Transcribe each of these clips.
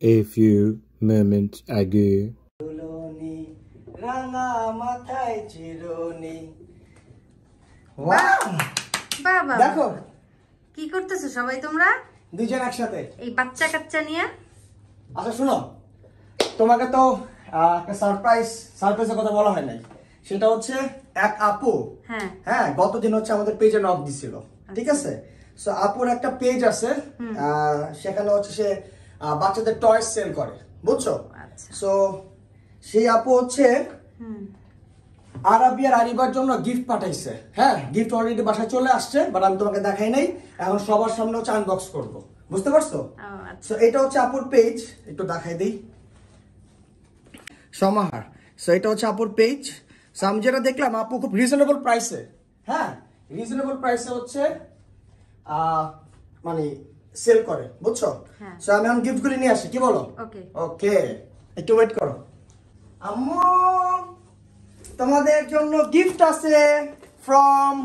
A few moments ago. বাবা দেখো। কি করতেছো সবাই তোমরা? দুজন একসাথে। এই বাচ্চা কাচ্চা নিয়ে? আচ্ছা শুনো। তোমাকে তো আহ, একটা সারপ্রাইজ সারপ্রাইজের কথা বলা হয় নাই। সেটা হচ্ছে এক আপু। হ্যাঁ। হ্যাঁ গতদিন হচ্ছে আমাদের পেজে নক দিছিল। ঠিক আছে? সো আপুর একটা পেজ আছে। আহ, সেখানে হচ্ছে সে বাচ্চাদের টয়েস সেল করে বুঝছ? আচ্ছা। সো সেই আপু হচ্ছে আরাবিয়ার আরিবার জন্য গিফট পাঠাইছে। হ্যাঁ গিফট অলরেডি বাসায় চলে আসছে বাট আমি তোমাকে দেখাই নাই। এখন সবার সামনে হচ্ছে আনবক্স করব। বুঝতে পারছ? আচ্ছা। সো এটা হচ্ছে আপুর পেজ একটু দেখাই দিই। সমাহার। সো এটা হচ্ছে আপুর পেজ সো আমি যেটা দেখলাম আপু খুব রিজনেবল প্রাইসে হ্যাঁ রিজনেবল প্রাইসে হচ্ছে আহ, মানে সেল করে বুঝছ? হ্যাঁ। সো আমি এখন গিফটগুলি নিয়ে আসি কি বলো? ওকে ওকে একটু ওয়েট করো। আম্মু তোমাদের জন্য গিফট আছে ফ্রম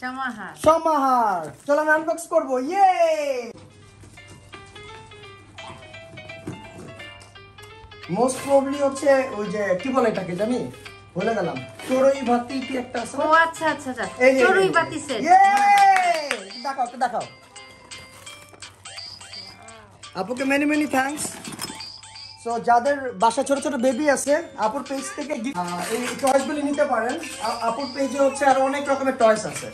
সমাহার। সমাহার। চলো আমি আনবক্স করব ইয়ে মোস্ট প্রবলি হচ্ছে ওই যে কি বলে এটাকে জানি? ভুলে গেলাম। চড়ুই ভাতি কি একটা আছে? ও আচ্ছা আচ্ছা আচ্ছা। চড়ুই বাতি সেট দেখাও দেখাও। আপুকে মেনি মেনি থ্যাঙ্কস সো যাদের বাসা ছোট ছোট বেবি আছে, আপুর পেজ থেকে এই টয়েসগুলি নিতে পারেন। আপুর পেজে হচ্ছে আরও অনেক রকমের টয়েস আছে।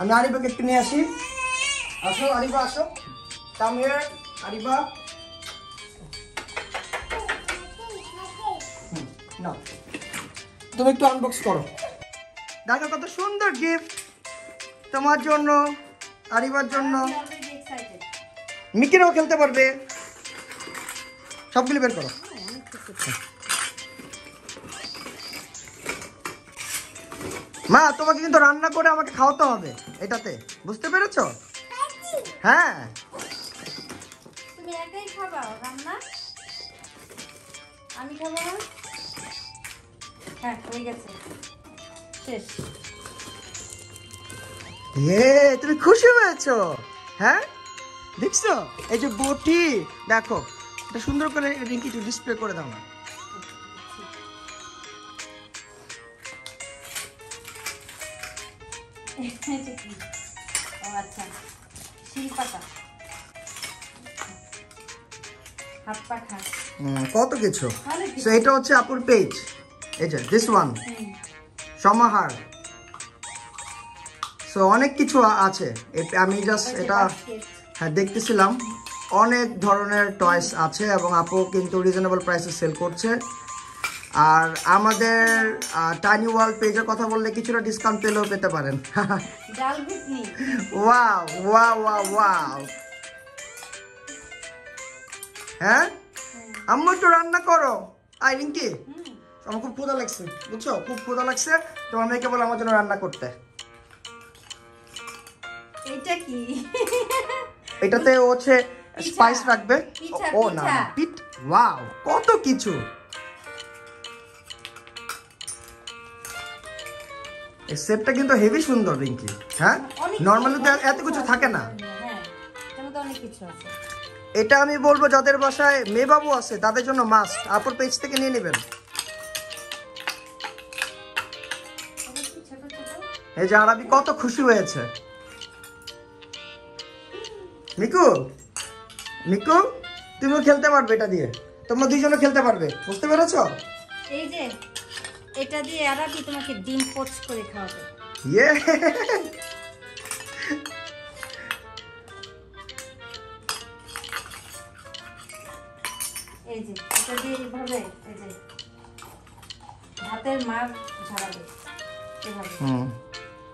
আমি আরিবাকে একটু নিয়ে আসি। আসো, আরিবা, আসো। কাম হিয়ার আরিবা নাও। তুমি একটু আনবক্স করো। দেখো কত সুন্দর গিফট তোমার জন্য, আরিবার জন্য। মিকিরাও খেলতে পারবে। সবগুলি বের করো। মা তোমাকে কিন্তু রান্না করে আমাকে খাওয়াতে হবে এটাতে। বুঝতে পেরেছ? হ্যাঁ। আমি খাব হ্যাঁ হয়ে গেছে। শেষ। তুমি খুশি হয়েছো? হ্যাঁ? দেখছ? এই যে বটি দেখো এটা সুন্দর করে রিঙ্কি একটু ডিসপ্লে করে দাও না। আচ্ছা কত কিছু? সো এটা হচ্ছে আপুর পেজ এই যে দিস ওয়ান সমাহার। সো অনেক কিছু আছে। আমি জাস্ট এটা। হ্যাঁ দেখতেছিলাম। অনেক ধরনের টয়েস আছে এবং আপু কিন্তু রিজনেবল প্রাইসে সেল করছে। আর আমাদের টাইনি ওয়াল পেজের কথা বললে কিছুটা ডিসকাউন্ট পেলেও পেতে পারেন। ওয়াও ওয়াও ওয়াও হ্যাঁ? আম্মু একটু রান্না করো। আই রিঙ্কি? আমার খুব ক্ষুধা লাগছে বুঝছ? খুব ক্ষুধা লাগছে। তোমার মেয়েকে বলো আমার জন্য রান্না করতে। এইটা কি? এটাতে হচ্ছে স্পাইস রাখবে। ও না। পিঠ। ওয়াও কত কিছু। এই সেটটা কিন্তু হেভি সুন্দর রিঙ্কি হ্যাঁ? নর্মালি তো এত কিছু থাকে না। হ্যাঁ এটা আমি বলব যাদের বাসায় মেয়ে বাবু আছে তাদের জন্য মাস্ট আপুর পেজ থেকে নিয়ে নেবেন। এই যে আরবি কত খুশি হয়েছে। মিকু মিকু তুমিও খেলতে পারবে এটা দিয়ে। তোমরা দুইজনে খেলতে পারবে বুঝতে পেরেছ? এই যে এটা দিয়ে আরাবি তোমাকে ডিম পোচ করে খাওয়াবে। ইয়ে। এই যে এটা দিয়ে এইভাবে এই যে ভাতের মার ঝাড়াবে। এভাবে। হুম।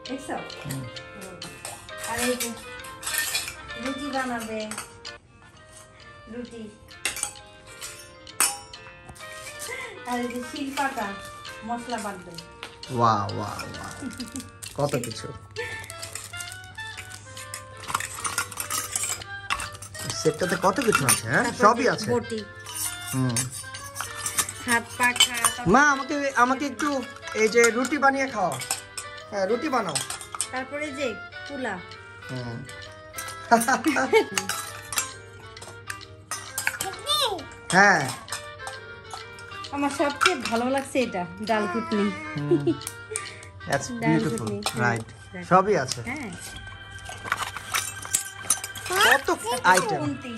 দেখছ? আর এই যে রুটি বানাবে। রুটি। আর এই যে শিলপাটা মশলা বাটবে ওয়া ওয়া ওয়া কত কিছু। সেটটাতে কত কিছু আছে হ্যাঁ? সবই আছে। হুম। হাত পাখা মা আমাকে আমাকে একটু এই যে রুটি বানিয়ে খাওয়া হ্যাঁ রুটি বানাও। তারপরে যে তুলা হুম। হ্যাঁ। আমার সবচেয়ে ভালো লাগছে এটা ডাল ঘুটনি দ্যাটস ডাল বিউটিফুল রাইট হ্যাঁ। সবই আছে। হ্যাঁ। কত আইটেম কোনটি?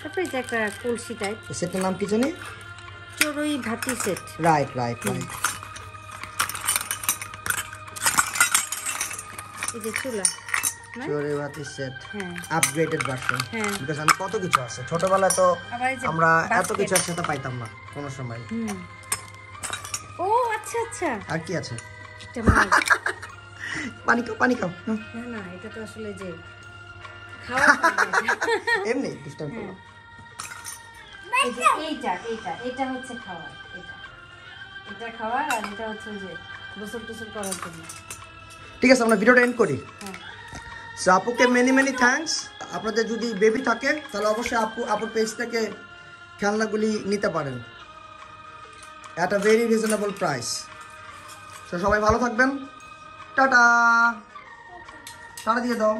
তারপরে একটা কলসি টাইপ সেটার নাম কি জানি? চড়ুই ভাতি সেট রাইট রাইট রাইট এই যে চুলা হ্যাঁ। আপগ্রেডেড ভার্সন হ্যাঁ। বিকজ আমি কত কিছু আছে। ছোটবেলায় তো আমরা এত কিছু একসাথে পাইতাম না কোনো সময়। ও আচ্ছা আচ্ছা। আর কি আছে? এটা পানি খাও পানি খাও। না না এটা তো আসলে যে খাওয়া এমনি ডিস্টার্ব করো। এইটা এইটা এটা হচ্ছে খাওয়ার এটা এটা খাওয়ার আর এটা হচ্ছে যে গোসল টোসল করার জন্য। ঠিক আছে, আমরা ভিডিওটা এন্ড করি। সো আপুকে মেনি মেনি থ্যাংকস আপনাদের যদি বেবি থাকে, তাহলে অবশ্যই আপু, আপুর পেজ থেকে খেলনাগুলি নিতে পারেন। At a very reasonable price তো সবাই ভালো থাকবেন। টাটা! টাটা দিয়ে দাও।